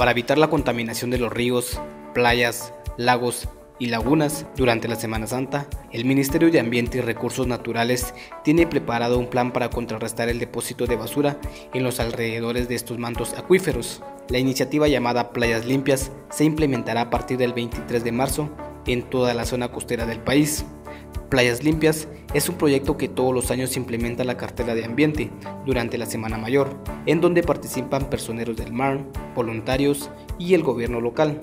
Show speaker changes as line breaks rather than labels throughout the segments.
Para evitar la contaminación de los ríos, playas, lagos y lagunas durante la Semana Santa, el Ministerio de Ambiente y Recursos Naturales tiene preparado un plan para contrarrestar el depósito de basura en los alrededores de estos mantos acuíferos. La iniciativa llamada Playas Limpias se implementará a partir del 23 de marzo en toda la zona costera del país. Playas Limpias es un proyecto que todos los años implementa la cartera de ambiente durante la Semana Mayor, en donde participan personeros del mar, voluntarios y el gobierno local.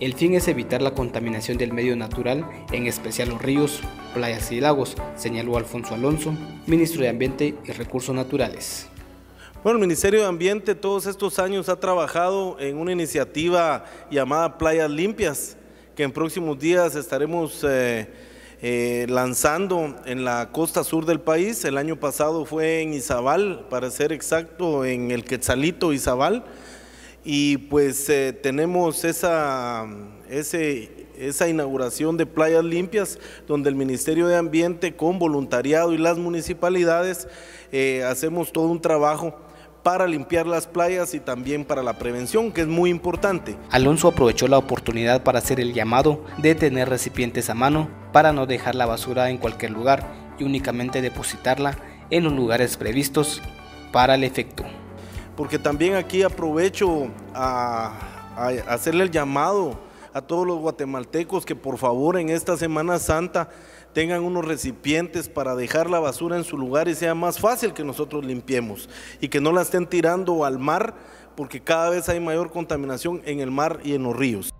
El fin es evitar la contaminación del medio natural, en especial los ríos, playas y lagos, señaló Alfonso Alonso, ministro de Ambiente y Recursos Naturales.
Bueno, el Ministerio de Ambiente todos estos años ha trabajado en una iniciativa llamada Playas Limpias, que en próximos días estaremos eh, eh, lanzando en la costa sur del país. El año pasado fue en Izabal, para ser exacto, en el Quetzalito Izabal. Y pues eh, tenemos esa, esa inauguración de playas limpias, donde el Ministerio de Ambiente con voluntariado y las municipalidades hacemos todo un trabajo para limpiar las playas y también para la prevención, que es muy importante.
Alonso aprovechó la oportunidad para hacer el llamado de tener recipientes a mano para no dejar la basura en cualquier lugar y únicamente depositarla en los lugares previstos para el efecto.
Porque también aquí aprovecho a, a hacerle el llamado a todos los guatemaltecos que por favor en esta Semana Santa tengan unos recipientes para dejar la basura en su lugar y sea más fácil que nosotros limpiemos y que no la estén tirando al mar porque cada vez hay mayor contaminación en el mar y en los ríos.